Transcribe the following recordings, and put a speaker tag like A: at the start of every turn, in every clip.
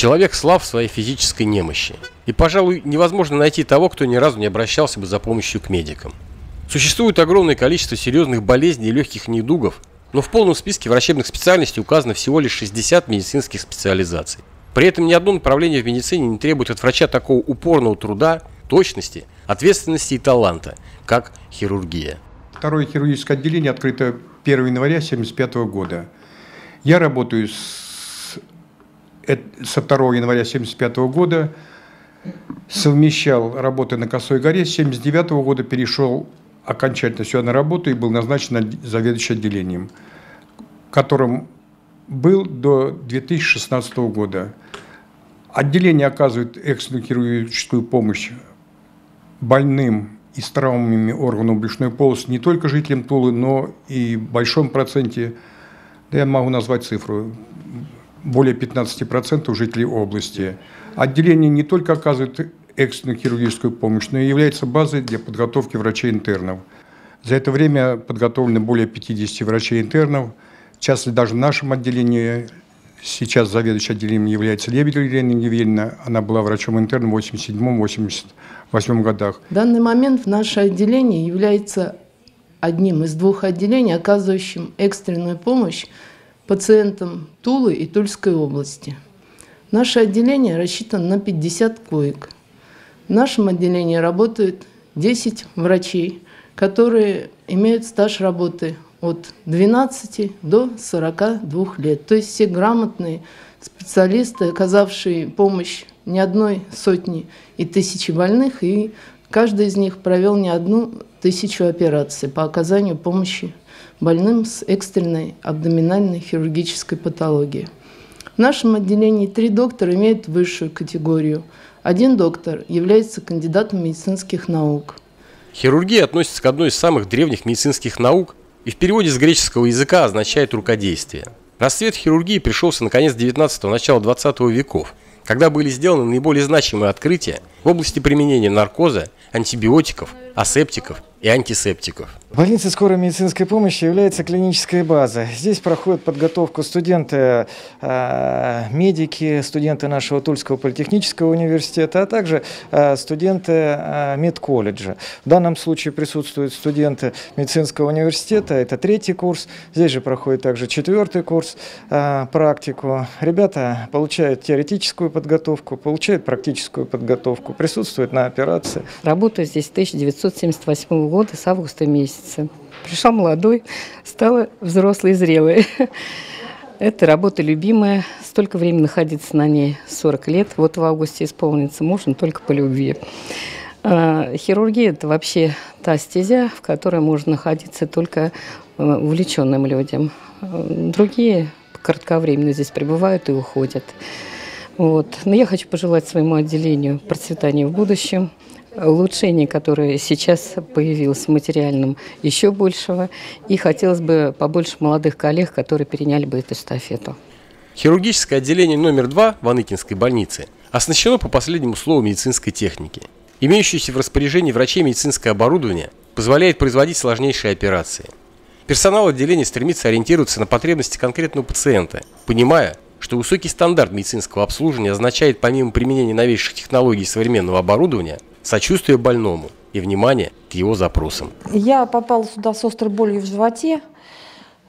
A: Человек слав своей физической немощи. И, пожалуй, невозможно найти того, кто ни разу не обращался бы за помощью к медикам. Существует огромное количество серьезных болезней и легких недугов, но в полном списке врачебных специальностей указано всего лишь 60 медицинских специализаций. При этом ни одно направление в медицине не требует от врача такого упорного труда, точности, ответственности и таланта, как хирургия.
B: Второе хирургическое отделение открыто 1 января 1975 года. Я работаю с, со 2 января 1975 года, совмещал работы на Косой горе, с 1979 года перешел окончательно сюда на работу и был назначен заведующим отделением, которым был до 2016 года. Отделение оказывает экстренную хирургическую помощь больным и с травмами органов брюшной полости не только жителям Тулы, но и в большом проценте, да я могу назвать цифру, более 15% жителей области. Отделение не только оказывает экстренную хирургическую помощь, но и является базой для подготовки врачей-интернов. За это время подготовлено более 50 врачей-интернов. В частности, даже в нашем отделении сейчас заведующей отделением является Лебедева Елена Евгеньевна. Она была врачом-интерном в 87-88 годах.
C: В данный момент наше отделение является одним из двух отделений, оказывающим экстренную помощь пациентам Тулы и Тульской области. Наше отделение рассчитано на 50 коек. В нашем отделении работают 10 врачей, которые имеют стаж работы от 12 до 42 лет. То есть все грамотные специалисты, оказавшие помощь не одной сотни и тысячи больных, и каждый из них провел не одну тысячу операций по оказанию помощи больным с экстренной абдоминальной хирургической патологией. В нашем отделении три доктора имеют высшую категорию. Один доктор является кандидатом медицинских наук.
A: Хирургия относится к одной из самых древних медицинских наук и в переводе с греческого языка означает рукодействие. Расцвет хирургии пришелся на конец 19-го, начало 20 веков, когда были сделаны наиболее значимые открытия в области применения наркоза, антибиотиков, асептиков и антисептиков.
D: Больница скорой медицинской помощи является клинической базой. Здесь проходят подготовку студенты, э, медики, студенты нашего Тульского политехнического университета, а также э, студенты э, медколледжа. В данном случае присутствуют студенты медицинского университета, это третий курс. Здесь же проходит также четвертый курс, практику. Ребята получают теоретическую подготовку, получают практическую подготовку, присутствуют на операции.
E: Работаю здесь с 1978 года, с августа месяца. Пришла молодой, стала взрослой зрелой. Это работа любимая. Столько времени находиться на ней, 40 лет. Вот в августе исполнится. Можно только по любви. А, хирургия – это вообще та стезя, в которой можно находиться только э, увлеченным людям. Другие кратковременно здесь пребывают и уходят. Вот. Но я хочу пожелать своему отделению процветания в будущем – улучшений, которое сейчас появилось в материальном, еще большего. И хотелось бы побольше молодых коллег, которые переняли бы эту эстафету.
A: Хирургическое отделение номер два в Аныкинской больнице оснащено по последнему слову медицинской техники. Имеющееся в распоряжении врачей медицинское оборудование позволяет производить сложнейшие операции. Персонал отделения стремится ориентироваться на потребности конкретного пациента, понимая, что высокий стандарт медицинского обслуживания означает помимо применения новейших технологий и современного оборудования – сочувствие больному и внимание к его запросам.
F: Я попала сюда с острой болью в животе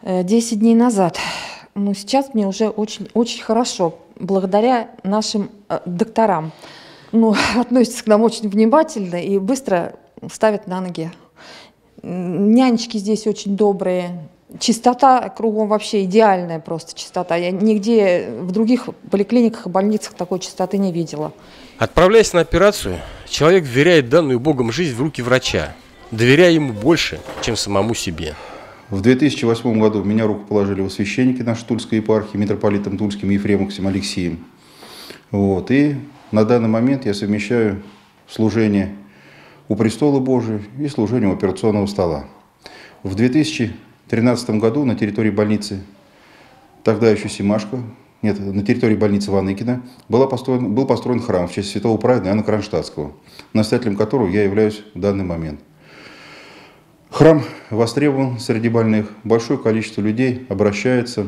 F: 10 э, дней назад. Но сейчас мне уже очень, очень хорошо, благодаря нашим э, докторам. Ну, относятся к нам очень внимательно и быстро ставят на ноги. Нянечки здесь очень добрые, Чистота кругом вообще идеальная просто чистота. Я нигде в других поликлиниках и больницах такой чистоты не видела.
A: Отправляясь на операцию, человек вверяет данную Богом жизнь в руки врача, доверяя ему больше, чем самому себе.
G: В 2008 году меня руку положили в священники нашей Тульской епархии, митрополитом Тульским Ефремовым Алексеем. Вот. И на данный момент я совмещаю служение у престола Божия и служение у операционного стола. В 2000 2013 году на территории больницы, тогда еще Симашко, нет, на территории больницы Ваныкина была построен, был построен храм в честь святого праведного Иоанна Кронштадтского, настоятелем которого я являюсь в данный момент. Храм востребован среди больных, большое количество людей обращается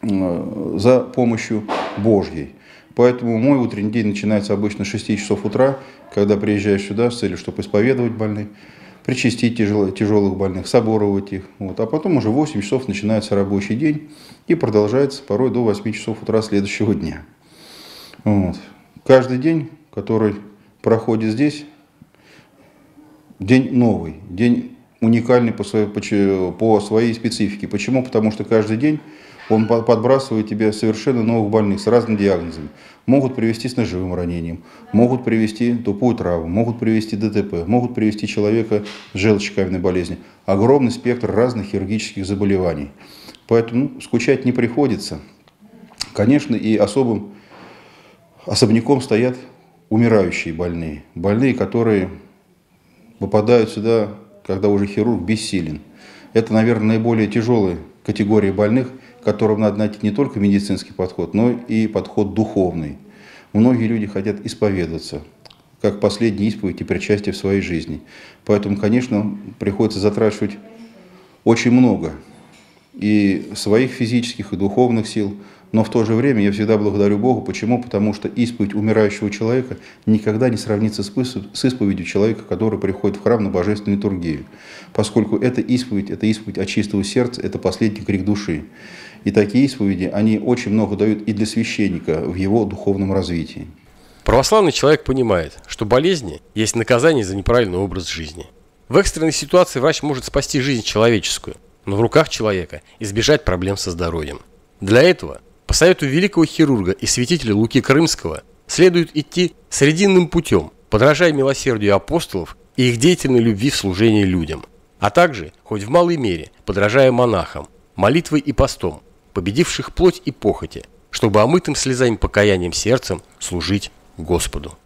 G: за помощью Божьей. Поэтому мой утренний день начинается обычно с 6 часов утра, когда приезжаешь сюда с целью, чтобы исповедовать больных, причастить тяжелых, тяжелых больных, соборовать их. Вот. А потом уже в 8 часов начинается рабочий день и продолжается порой до 8 часов утра следующего дня. Вот. Каждый день, который проходит здесь, день новый, день уникальный по своей, по своей специфике. Почему? Потому что каждый день он подбрасывает тебе совершенно новых больных с разными диагнозами. Могут привести с ножевым ранением, могут привести тупую травму, могут привести ДТП, могут привести человека с желчекаменной болезнью. Огромный спектр разных хирургических заболеваний. Поэтому ну, скучать не приходится. Конечно, и особым особняком стоят умирающие больные. Больные, которые попадают сюда, когда уже хирург бессилен. Это, наверное, наиболее тяжелая категория больных – которым надо найти не только медицинский подход, но и подход духовный. Многие люди хотят исповедаться, как последний исповедь и причастие в своей жизни. Поэтому, конечно, приходится затрачивать очень много и своих физических, и духовных сил – но в то же время я всегда благодарю Богу. Почему? Потому что исповедь умирающего человека никогда не сравнится с исповедью человека, который приходит в храм на божественную литургию. Поскольку эта исповедь, это исповедь от чистого сердца, это последний крик души. И такие исповеди, они очень много дают и для священника в его духовном развитии.
A: Православный человек понимает, что болезни есть наказание за неправильный образ жизни. В экстренной ситуации врач может спасти жизнь человеческую, но в руках человека избежать проблем со здоровьем. Для этого по совету великого хирурга и святителя Луки Крымского следует идти срединным путем, подражая милосердию апостолов и их деятельной любви в служении людям, а также, хоть в малой мере, подражая монахам, молитвой и постом, победивших плоть и похоти, чтобы омытым слезами покаянием сердцем служить Господу.